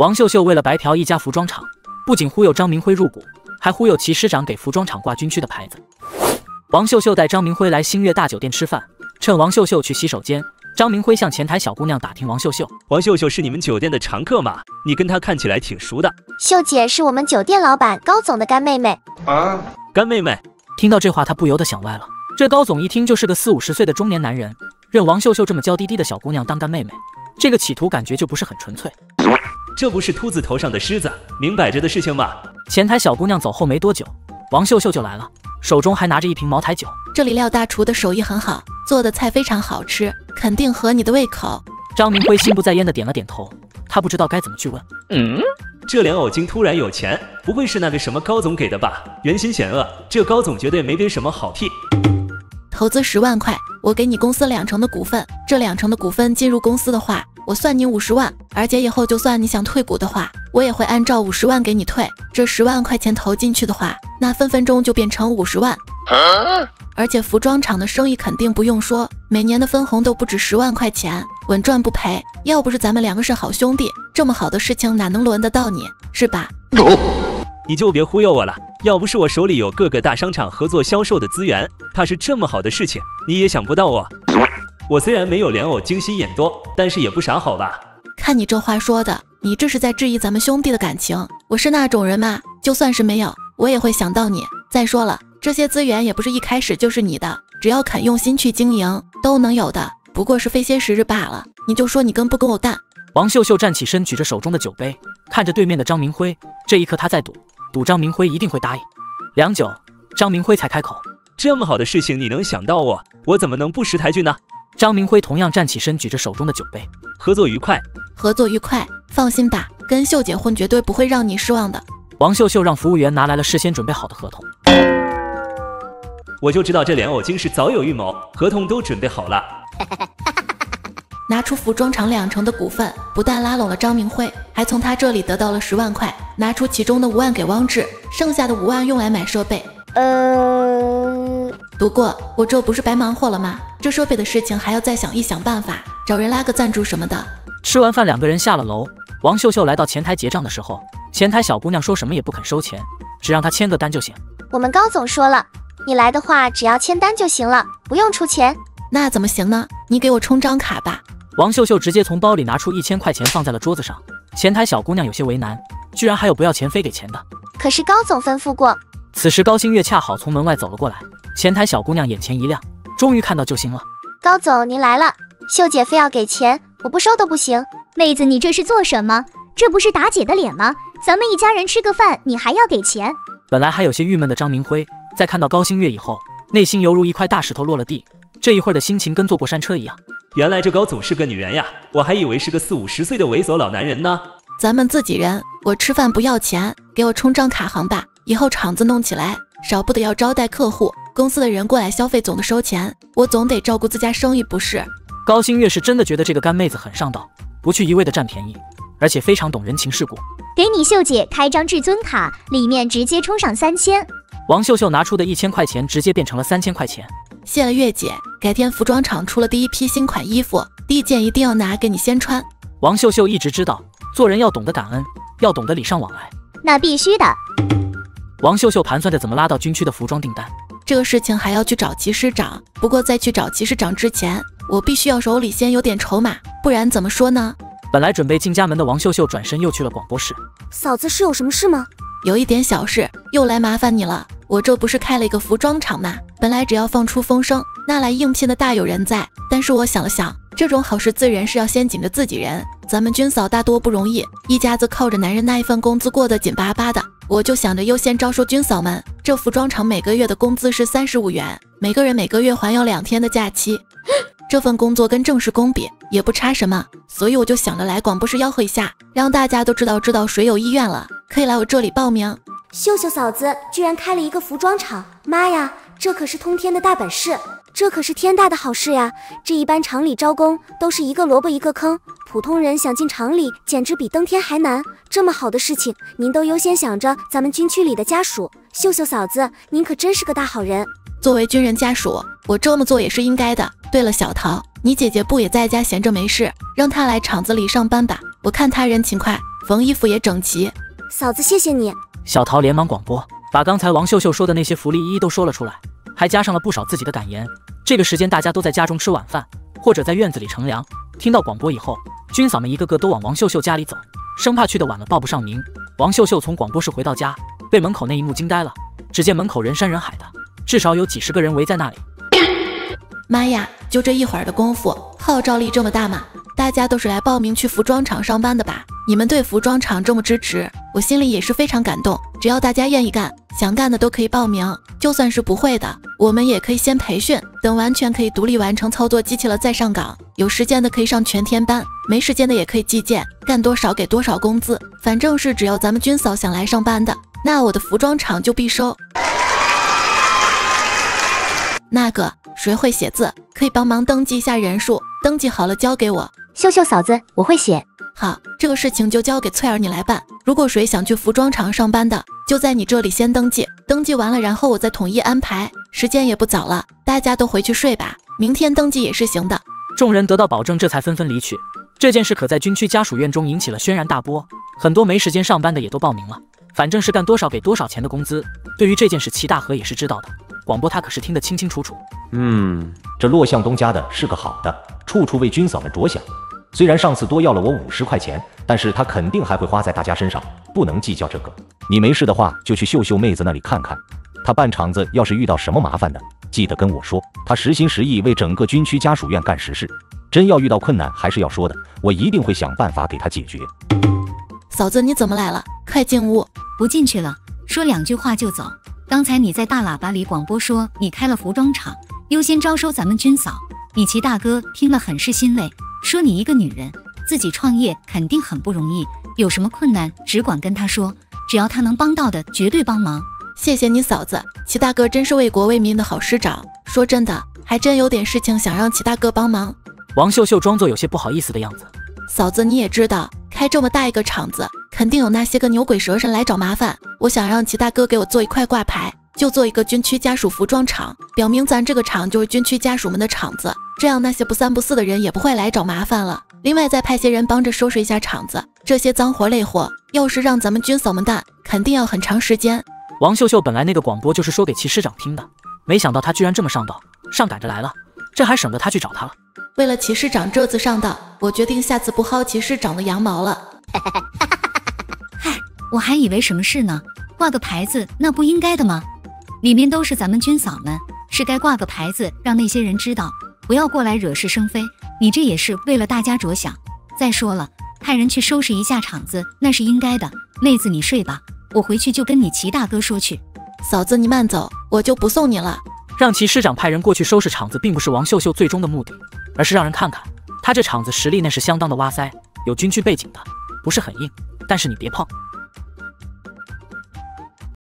王秀秀为了白嫖一家服装厂，不仅忽悠张明辉入股，还忽悠其师长给服装厂挂军区的牌子。王秀秀带张明辉来星月大酒店吃饭，趁王秀秀去洗手间，张明辉向前台小姑娘打听王秀秀。王秀秀是你们酒店的常客吗？你跟她看起来挺熟的。秀姐是我们酒店老板高总的干妹妹啊。干妹妹，听到这话，他不由得想歪了。这高总一听就是个四五十岁的中年男人，认王秀秀这么娇滴滴的小姑娘当干妹妹，这个企图感觉就不是很纯粹。这不是秃子头上的虱子，明摆着的事情吗。前台小姑娘走后没多久，王秀秀就来了，手中还拿着一瓶茅台酒。这里廖大厨的手艺很好，做的菜非常好吃，肯定合你的胃口。张明辉心不在焉的点了点头，他不知道该怎么去问。嗯，这莲藕精突然有钱，不会是那个什么高总给的吧？人心险恶，这高总绝对没给什么好屁。投资十万块，我给你公司两成的股份，这两成的股份进入公司的话，我算你五十万，而且以后就算你想退股的话，我也会按照五十万给你退。这十万块钱投进去的话，那分分钟就变成五十万。而且服装厂的生意肯定不用说，每年的分红都不止十万块钱，稳赚不赔。要不是咱们两个是好兄弟，这么好的事情哪能轮得到你，是吧？你就别忽悠我了。要不是我手里有各个大商场合作销售的资源，怕是这么好的事情你也想不到我。我虽然没有莲藕精心眼多，但是也不傻，好吧？看你这话说的，你这是在质疑咱们兄弟的感情。我是那种人吗？就算是没有，我也会想到你。再说了，这些资源也不是一开始就是你的，只要肯用心去经营，都能有的。不过是非些时日罢了。你就说你跟不跟我干？王秀秀站起身，举着手中的酒杯，看着对面的张明辉。这一刻，他在赌。赌张明辉一定会答应。良久，张明辉才开口：“这么好的事情你能想到我，我怎么能不识抬举呢？”张明辉同样站起身，举着手中的酒杯：“合作愉快，合作愉快，放心吧，跟秀姐混绝对不会让你失望的。”王秀秀让服务员拿来了事先准备好的合同。我就知道这莲藕精是早有预谋，合同都准备好了。拿出服装厂两成的股份，不但拉拢了张明辉，还从他这里得到了十万块。拿出其中的五万给汪志，剩下的五万用来买设备。呃，不过我这不是白忙活了吗？这设备的事情还要再想一想办法，找人拉个赞助什么的。吃完饭，两个人下了楼。王秀秀来到前台结账的时候，前台小姑娘说什么也不肯收钱，只让她签个单就行。我们高总说了，你来的话只要签单就行了，不用出钱。那怎么行呢？你给我充张卡吧。王秀秀直接从包里拿出一千块钱放在了桌子上，前台小姑娘有些为难，居然还有不要钱非给钱的。可是高总吩咐过。此时高星月恰好从门外走了过来，前台小姑娘眼前一亮，终于看到救星了。高总您来了，秀姐非要给钱，我不收都不行。妹子你这是做什么？这不是打姐的脸吗？咱们一家人吃个饭，你还要给钱？本来还有些郁闷的张明辉，在看到高星月以后，内心犹如一块大石头落了地，这一会儿的心情跟坐过山车一样。原来这高总是个女人呀，我还以为是个四五十岁的猥琐老男人呢。咱们自己人，我吃饭不要钱，给我充张卡行吧。以后厂子弄起来，少不得要招待客户，公司的人过来消费总得收钱，我总得照顾自家生意不是？高新月是真的觉得这个干妹子很上道，不去一味的占便宜，而且非常懂人情世故。给你秀姐开张至尊卡，里面直接充上三千。王秀秀拿出的一千块钱直接变成了三千块钱。谢了月姐，改天服装厂出了第一批新款衣服，第一件一定要拿给你先穿。王秀秀一直知道，做人要懂得感恩，要懂得礼尚往来。那必须的。王秀秀盘算着怎么拉到军区的服装订单。这个事情还要去找齐师长，不过在去找齐师长之前，我必须要手里先有点筹码，不然怎么说呢？本来准备进家门的王秀秀转身又去了广播室。嫂子是有什么事吗？有一点小事，又来麻烦你了。我这不是开了一个服装厂吗？本来只要放出风声，那来应聘的大有人在。但是我想了想，这种好事自然是要先紧着自己人。咱们军嫂大多不容易，一家子靠着男人那一份工资过得紧巴巴的。我就想着优先招收军嫂们。这服装厂每个月的工资是三十五元，每个人每个月还有两天的假期。这份工作跟正式工比也不差什么，所以我就想着来广播室吆喝一下，让大家都知道知道谁有意愿了，可以来我这里报名。秀秀嫂子居然开了一个服装厂，妈呀，这可是通天的大本事，这可是天大的好事呀！这一般厂里招工都是一个萝卜一个坑，普通人想进厂里简直比登天还难。这么好的事情，您都优先想着咱们军区里的家属。秀秀嫂子，您可真是个大好人。作为军人家属，我这么做也是应该的。对了，小桃，你姐姐不也在家闲着没事，让她来厂子里上班吧？我看她人勤快，缝衣服也整齐。嫂子，谢谢你。小桃连忙广播，把刚才王秀秀说的那些福利一一都说了出来，还加上了不少自己的感言。这个时间大家都在家中吃晚饭，或者在院子里乘凉。听到广播以后，军嫂们一个个都往王秀秀家里走，生怕去的晚了报不上名。王秀秀从广播室回到家，被门口那一幕惊呆了。只见门口人山人海的，至少有几十个人围在那里。妈呀，就这一会儿的功夫，号召力这么大吗？大家都是来报名去服装厂上班的吧？你们对服装厂这么支持，我心里也是非常感动。只要大家愿意干，想干的都可以报名。就算是不会的，我们也可以先培训，等完全可以独立完成操作机器了再上岗。有时间的可以上全天班，没时间的也可以计件，干多少给多少工资。反正是只要咱们军嫂想来上班的，那我的服装厂就必收。那个谁会写字，可以帮忙登记一下人数，登记好了交给我。秀秀嫂子，我会写。好，这个事情就交给翠儿你来办。如果谁想去服装厂上班的，就在你这里先登记，登记完了，然后我再统一安排。时间也不早了，大家都回去睡吧。明天登记也是行的。众人得到保证，这才纷纷离去。这件事可在军区家属院中引起了轩然大波，很多没时间上班的也都报名了。反正是干多少给多少钱的工资。对于这件事，齐大河也是知道的，广播他可是听得清清楚楚。嗯，这骆向东家的是个好的，处处为军嫂们着想。虽然上次多要了我五十块钱，但是他肯定还会花在大家身上，不能计较这个。你没事的话，就去秀秀妹子那里看看。他办厂子要是遇到什么麻烦的，记得跟我说。他实心实意为整个军区家属院干实事，真要遇到困难，还是要说的，我一定会想办法给他解决。嫂子，你怎么来了？快进屋。不进去了，说两句话就走。刚才你在大喇叭里广播说你开了服装厂，优先招收咱们军嫂。你齐大哥听了很是欣慰。说你一个女人自己创业肯定很不容易，有什么困难只管跟他说，只要他能帮到的绝对帮忙。谢谢你嫂子，齐大哥真是为国为民的好师长。说真的，还真有点事情想让齐大哥帮忙。王秀秀装作有些不好意思的样子。嫂子你也知道，开这么大一个厂子，肯定有那些个牛鬼蛇神来找麻烦。我想让齐大哥给我做一块挂牌，就做一个军区家属服装厂，表明咱这个厂就是军区家属们的厂子。这样那些不三不四的人也不会来找麻烦了。另外再派些人帮着收拾一下厂子，这些脏活累活，要是让咱们军嫂们干，肯定要很长时间。王秀秀本来那个广播就是说给齐师长听的，没想到他居然这么上道，上赶着来了，这还省得他去找他了。为了齐师长这次上道，我决定下次不薅齐师长的羊毛了。嗨，我还以为什么事呢？挂个牌子那不应该的吗？里面都是咱们军嫂们，是该挂个牌子，让那些人知道。不要过来惹是生非，你这也是为了大家着想。再说了，派人去收拾一下场子，那是应该的。妹子，你睡吧，我回去就跟你齐大哥说去。嫂子，你慢走，我就不送你了。让齐师长派人过去收拾场子，并不是王秀秀最终的目的，而是让人看看他这场子实力那是相当的哇塞，有军区背景的，不是很硬，但是你别碰。